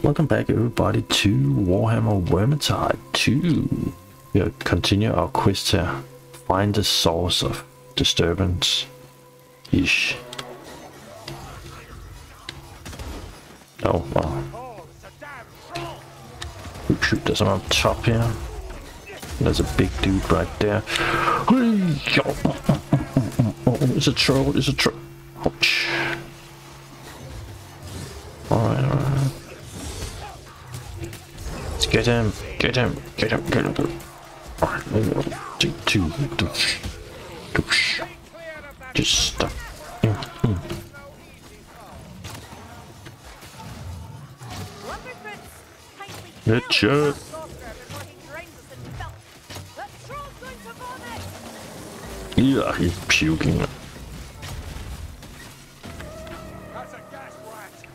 Welcome back everybody to Warhammer Vermintide 2. We'll continue our quest here. Find the source of disturbance. Ish. Oh, wow. Oh, shoot, there's one on top here. There's a big dude right there. Oh, it's a troll, it's a troll. Ouch. Let's get him, get him, get him, get him. One, two, doosh, doosh. Just stop. Mm, mm. Good. Yeah, he's puking.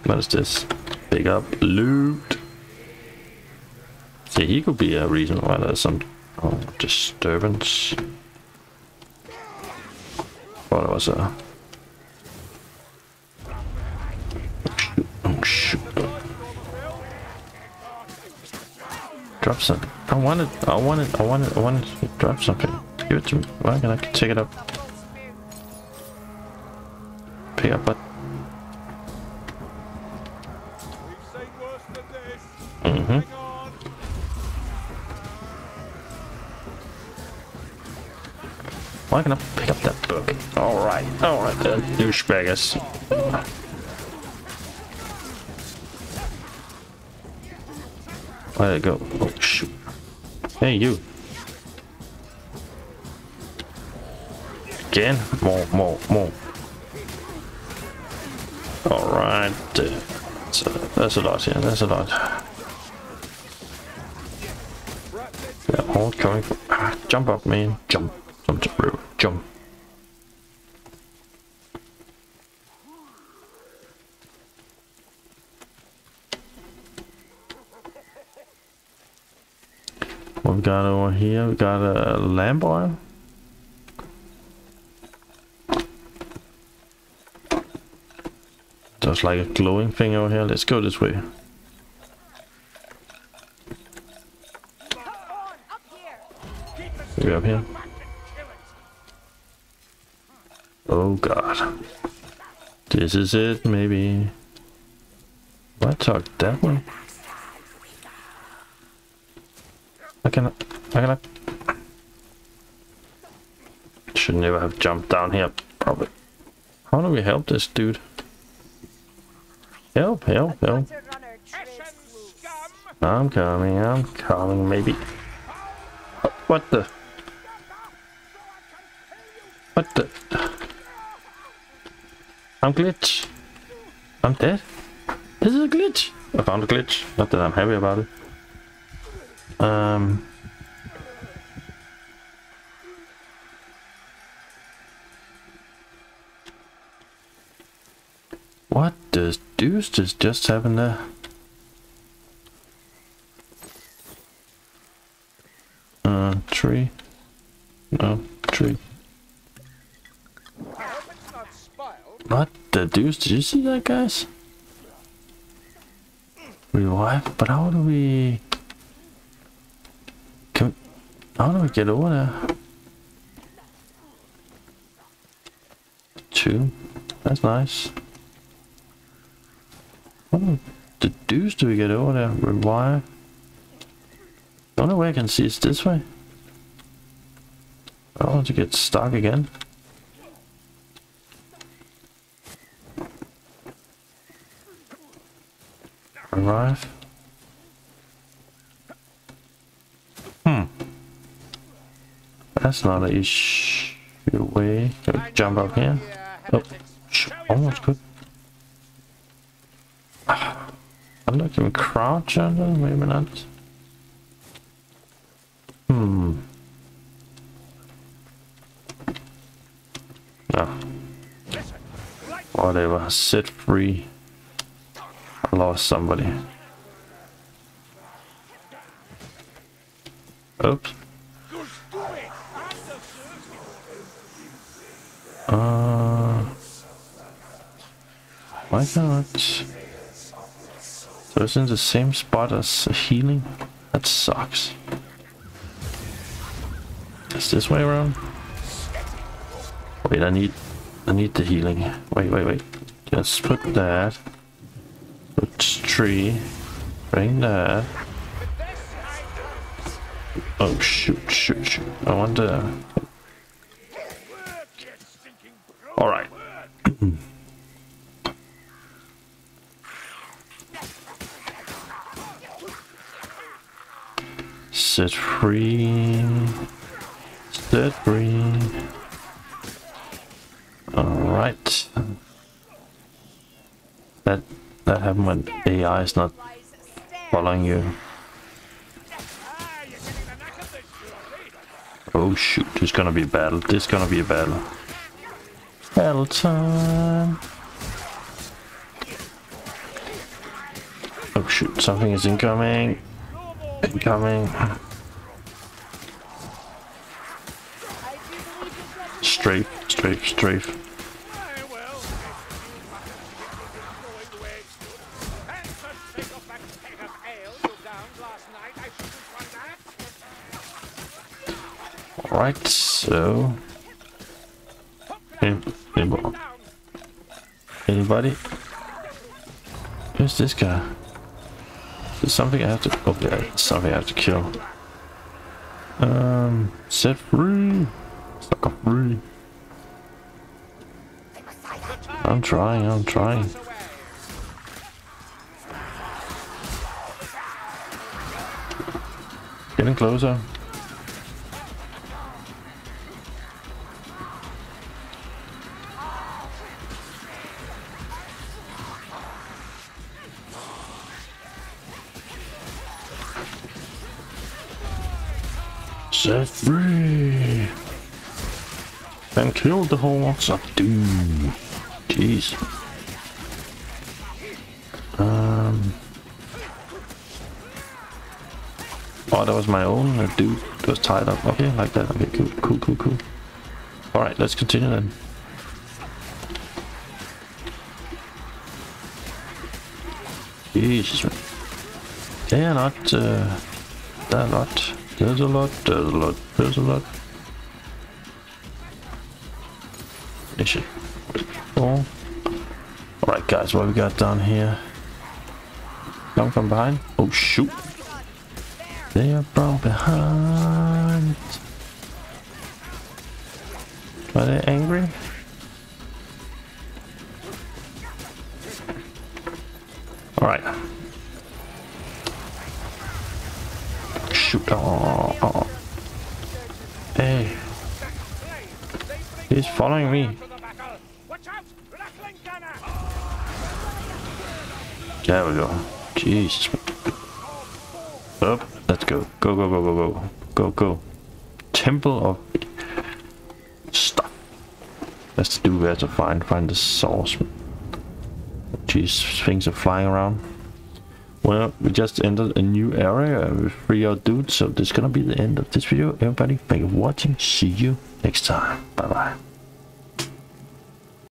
What is this? Pick up loot. See, he could be a reason why there's some oh, disturbance. It was a. Oh shoot! Drop something. I want it. I want it. I want it. I want it. Drop something. Give it to me. Why can I take it up? Pick up button. Mm-hmm. Why can't I pick up that book? Alright, alright then, douchebaggers. Where'd it go? Oh shoot. Hey you. Again? More, more, more. Alright. So that's a lot, yeah, that's a lot. Yeah, all coming ah, jump up, man. Jump. Jump, jump, jump. What we got over here? We got a lamp oil. There's like a glowing thing over here. Let's go this way. We up here. Oh god. This is it, maybe. Why talk that way? I cannot. I cannot. Should never have jumped down here, probably. How do we help this dude? Help, help, help. I'm coming, I'm coming, maybe. What the? What the? I'm glitch. I'm dead. This is a glitch. I found a glitch. Not that I'm happy about it. Um. What does Deuce just just happen there? Uh, tree. No, tree. What the deuce? Did you see that, guys? Revive? But how do we... Can we... How do we get over there? Two. That's nice. What the deuce do we get over there? Revive? The only way I can see is this way. I don't want to get stuck again. Arrive. Hmm. That's not a issue way. Jump up here? Oh, almost good. I'm not even crouch under, maybe not. Hmm. No. Whatever, set free. Lost somebody. Oops. Uh, why not? So it's in the same spot as healing? That sucks. Is this way around? Wait, I need I need the healing. Wait, wait, wait. Just put that. Tree. Bring there. Oh shoot, shoot, shoot. I to Alright. Set free. Set free. Alright. That that happened when AI is not following you. Oh shoot, there's gonna be a battle. There's gonna be a battle. Battle time. Oh shoot, something is incoming. Incoming. Strafe, strafe, strafe. Alright, so... Anybody? Who's this guy? There's something I have to... Oh yeah, something I have to kill. Um, set free. Sucker free. I'm trying, I'm trying. Getting closer. Set free! And kill the whole hordes of doom. Jeez. Um. Oh, that was my own uh, dude that was tied up. Okay, like that. Okay, cool, cool, cool, cool. Alright, let's continue then. Jesus. They are not, uh, they're not there's a lot, there's a lot, there's a lot. Mission. Oh. Alright guys, what we got down here? Come from behind? Oh shoot. They are from behind. Are they angry? He's following me. There we go. Jesus. Up. Let's go. Go, go, go, go, go. Go, go. Temple of stuff. Let's do where to find. Find the source. Jeez, things are flying around. Well, we just entered a new area with three odd dudes, so this is gonna be the end of this video. Everybody, thank you for watching. See you next time. Bye bye.